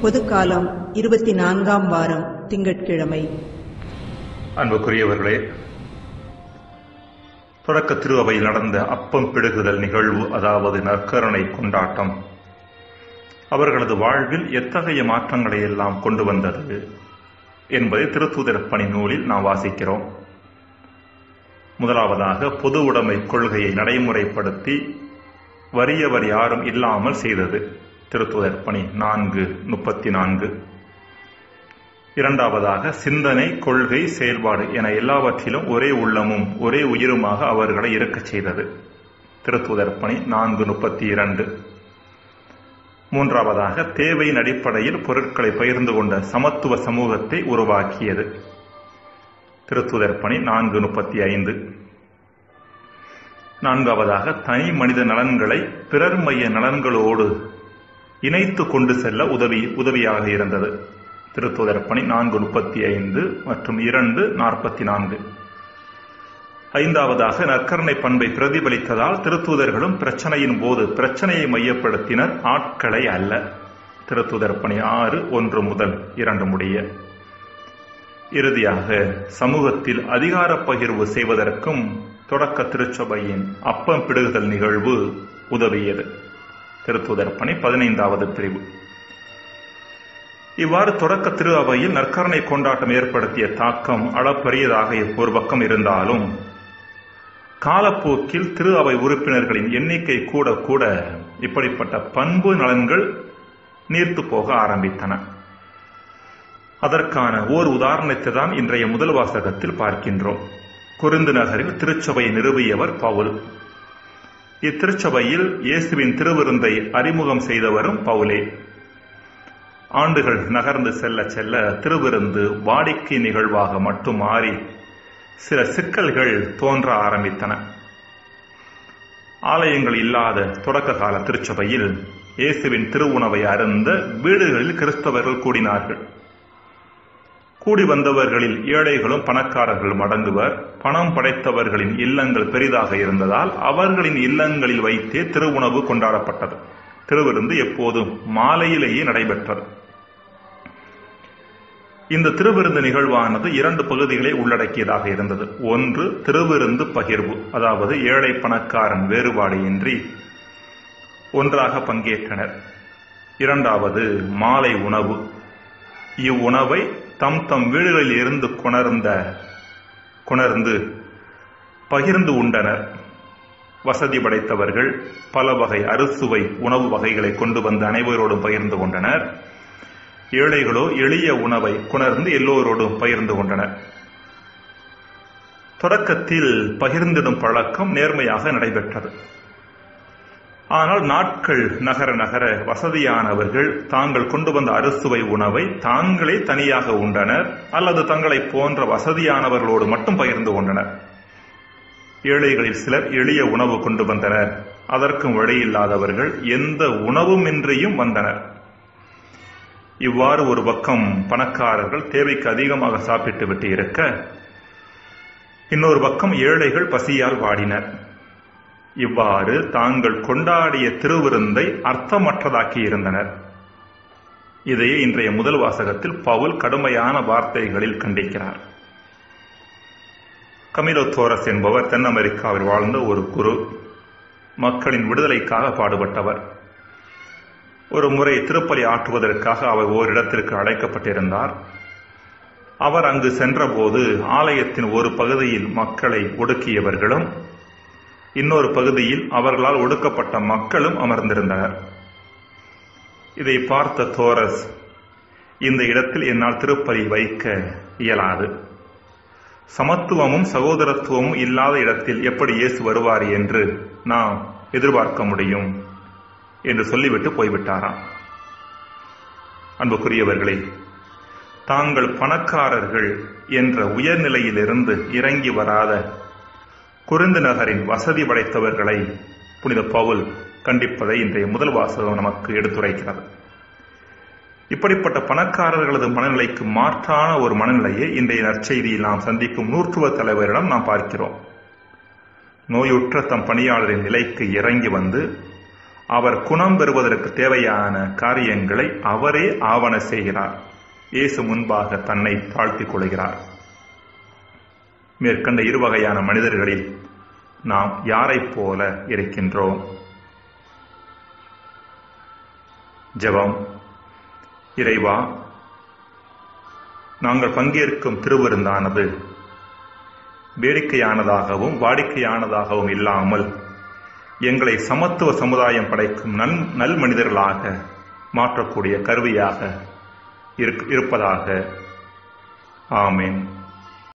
பொதுக்காலம் இருபத்தி நான்காம் வாரம் திங்கட்கிழமை. அன்புக்குரியவர்களே தொடக்க திருவையில் நடந்த அப்பம் பிடுகுதல் நிகழ்வு அதாவது நற்கருணை கொண்டாட்டம் அவர்களது வாழ்வில் எத்தகைய மாற்றங்களை எல்லாம் கொண்டு வந்தது? என்பதை திருத்தூதர் பணி நூலில் நாம் வாசிக்கிறோம். முதலாவதாக பொது உடைமை கொள்கையை நடைமுறைப்படுத்தி வறியவர் யாரும் இல்லாமல் செய்தது. திருத்துதர் பணி நான்கு முப்பத்தி நான்கு. இரண்டாவதாக சிந்தனை கொள்கை செயல்பாடு என எல்லாவற்றிலும் ஒரே உள்ளமும் ஒரே உயிருமாக அவர்களை இருக்கச் செய்தது. திருத்துதர் பணி நான்கு முப்பத்தி இரண்டு. மூன்றாவதாக தேவையின் அடிப்படையில் பொருட்களை பகிர்ந்து கொண்ட சமத்துவ சமூகத்தை உருவாக்கியது. திருத்துதர் பணி நான்கு முப்பத்தி ஐந்து நான்காவதாக தனி மனித நலன்களை பிறர் மைய நலன்களோடு இணைத்து கொண்டு செல்ல உதவி உதவியாக இருந்தது. திருத்துதர் பணி நான்கு முப்பத்தி ஐந்து மற்றும் இரண்டு நாற்பத்தி நான்கு. ஐந்தாவதாக நற்கருணை பண்பை பிரதிபலித்ததால் திருத்தூதர்களும் பிரச்சனையின் போது பிரச்சனையை மையப்படுத்தினர். ஆட்களை அல்ல. திருத்துதர் பணி ஆறு ஒன்று முதல் இரண்டு முடிய. இறுதியாக சமூகத்தில் அதிகார பகிர்வு செய்வதற்கும் தொடக்க திருச்சபையின் அப்பம் பிடுகுதல் நிகழ்வு உதவியது. திருத்துதர் பணி பதினைந்தாவது பிரிவு. இவ்வாறு தொடக்க திரு அவையில் நற்கரணை கொண்டாட்டம் ஏற்படுத்திய தாக்கம் அளப்பரியதாக ஒரு பக்கம் இருந்தாலும் காலப்போக்கில் திரு அவை உறுப்பினர்களின் எண்ணிக்கை கூட கூட இப்படிப்பட்ட பண்பு நலன்கள் நீர்த்து போக ஆரம்பித்தன. அதற்கான ஓர் உதாரணத்தை தான் இன்றைய முதல் வாசகத்தில் பார்க்கின்றோம். குருந்து நகரில் திருச்சபையை நிறுவியவர் பவுல். இத்திருச்சபையில் இயேசுவின் திருவிருந்தை அறிமுகம் செய்தவரும் பவுலே. ஆண்டுகள் நகர்ந்து செல்ல செல்ல திருவிருந்து வாடிக்கை நிகழ்வாக மட்டும் மாறி சில சிக்கல்கள் தோன்ற ஆரம்பித்தன. ஆலயங்கள் இல்லாத தொடக்க கால திருச்சபையில் இயேசுவின் திருவுணவை அருந்த வீடுகளில் கிறிஸ்தவர்கள் கூடினார்கள். கூடி வந்தவர்களில் ஏழைகளும் பணக்காரர்களும் அடங்குவர் பணம் படைத்தவர்களின் இல்லங்கள் பெரிதாக இருந்ததால் அவர்களின் இல்லங்களில் வைத்தே திருவுணவு கொண்டாடப்பட்டது. திருவிருந்து எப்போதும் மாலையிலேயே நடைபெற்றது. இந்த திருவிருந்து நிகழ்வானது இரண்டு பகுதிகளை உள்ளடக்கியதாக இருந்தது. ஒன்று திருவிருந்து பகிர்வு அதாவது ஏழை பணக்காரன் வேறுபாடு இன்றி ஒன்றாக பங்கேற்றனர். இரண்டாவது மாலை உணவு. இவ்வுணவை தம் தம் வீடுகளில் இருந்து கொணர்ந்த கொணர்ந்து பகிர்ந்து உண்டனர். வசதி படைத்தவர்கள் பல வகை அறுசுவை உணவு வகைகளை கொண்டு வந்து அனைவரோடும் பகிர்ந்து கொண்டனர். ஏழைகளோ எளிய உணவை குணர்ந்து எல்லோரோடும் பகிர்ந்து கொண்டனர் தொடக்கத்தில் பகிர்ந்திடும் பழக்கம் நேர்மையாக நடைபெற்றது. ஆனால் நாட்கள் நகர நகர வசதியானவர்கள் தாங்கள் கொண்டு வந்த அறுசுவை உணவை தாங்களே தனியாக உண்டனர் அல்லது தங்களை போன்ற வசதியானவர்களோடு மட்டும் பகிர்ந்து கொண்டனர். ஏழைகளில் சிலர் எளிய உணவு கொண்டு வந்தனர். அதற்கும் வழியில்லாதவர்கள் எந்த உணவுமின்றியும் வந்தனர். இவ்வாறு ஒரு பக்கம் பணக்காரர்கள் தேவைக்கு அதிகமாக சாப்பிட்டு விட்டு இருக்க இன்னொரு பக்கம் ஏழைகள் பசியால் வாடினர். இவ்வாறு தாங்கள் கொண்டாடிய திருவிருந்தை அர்த்தமற்றதாக்கி இருந்தனர். இதையே இன்றைய முதல் வாசகத்தில் பவுல் கடுமையான வார்த்தைகளில் கண்டிக்கிறார். கமிலோ தோரஸ் என்பவர் தென் அமெரிக்காவில் வாழ்ந்த ஒரு குரு மக்களின் விடுதலைக்காக பாடுபட்டவர். ஒரு முறை திருப்பலி ஆற்றுவதற்காக அவர் ஓரிடத்திற்கு அழைக்கப்பட்டிருந்தார். அவர் அங்கு சென்றபோது ஆலயத்தின் ஒரு பகுதியில் மக்களை ஒடுக்கியவர்களும் இன்னொரு பகுதியில் அவர்களால் ஒடுக்கப்பட்ட மக்களும் அமர்ந்திருந்தனர். இதை பார்த்த தோரஸ் இந்த இடத்தில் என்னால் திருப்பலி வைக்க இயலாது. சமத்துவமும் சகோதரத்துவமும் இல்லாத இடத்தில் எப்படி இயேசு வருவார் என்று நாம் எதிர்பார்க்க முடியும்? என்று சொல்லிவிட்டு போய்விட்டாராம். அன்புக்குரியவர்களே தாங்கள் பணக்காரர்கள் என்ற உயர்நிலையிலிருந்து இறங்கி வராத குருந்து நகரின் வசதி படைத்தவர்களை புனித பவுல் கண்டிப்பதை இன்றைய முதல் வாசகம் நமக்கு எடுத்துரைக்கிறது. இப்படிப்பட்ட பணக்காரர்களது மனநிலைக்கு மாற்றான ஒரு மனநிலையை இன்றைய நற்செய்தியில் நாம் சந்திக்கும் நூற்றுவ தலைவரிடம் நாம் பார்க்கிறோம். நோயுற்ற தம் பணியாளரின் நிலைக்கு இறங்கி வந்து அவர் குணம் பெறுவதற்கு தேவையான காரியங்களை அவரே ஆவண செய்கிறார். இயேசு முன்பாக தன்னை தாழ்த்திக் கொள்கிறார். மேற்கண்ட இரு வகையான மனிதர்களில் நாம் யாரைப் போல இருக்கின்றோம்? ஜெபம். இறைவா நாங்கள் பங்கேற்கும் திருவிருந்தானது வேடிக்கையானதாகவும் வாடிக்கையானதாகவும் இல்லாமல் எங்களை சமத்துவ சமுதாயம் படைக்கும் நல் நல் மனிதர்களாக மாற்றக்கூடிய கருவியாக இருப்பதாக. ஆமேன்.